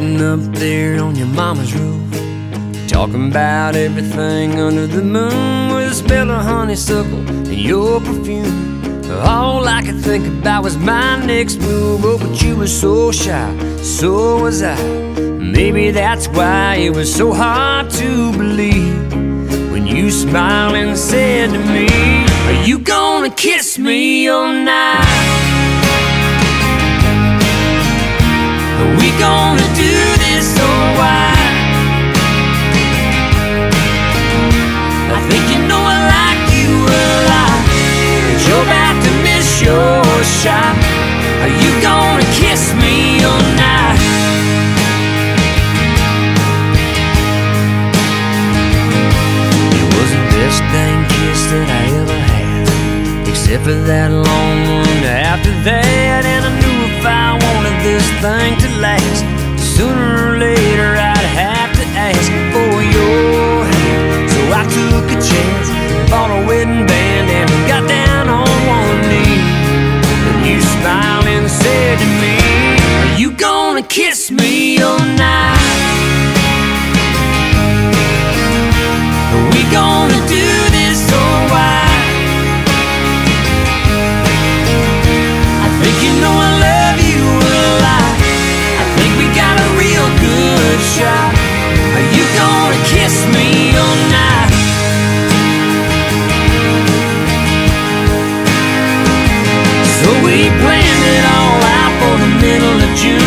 Sitting up there on your mama's roof Talking about everything under the moon With a smell of honeysuckle and your perfume. All I could think about was my next move. Oh, but you were so shy, so was I. Maybe that's why it was so hard to believe When you smiled and said to me Are you gonna kiss me all night? Are we gonna do this or why? I think you know I like you a lot you're about to miss your shot Are you gonna kiss me all night? It was the best dang kiss that I ever had Except for that long one after that You.